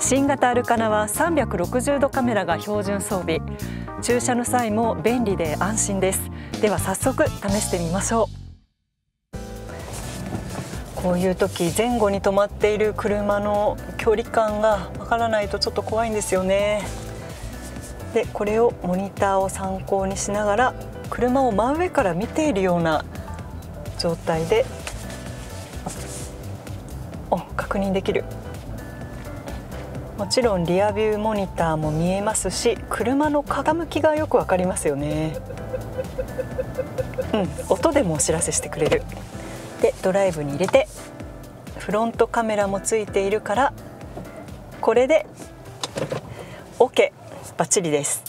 新型アルカナは360度カメラが標準装備。駐車の際も便利で安心です。では早速試してみましょう。こういう時前後に止まっている車の距離感がわからないとちょっと怖いんですよね。でこれをモニターを参考にしながら車を真上から見ているような状態でお確認できる。もちろんリアビューモニターも見えますし車の傾きがよく分かりますよね。うん音でもお知らせしてくれる。でドライブに入れてフロントカメラもついているからこれで OK バッチリです。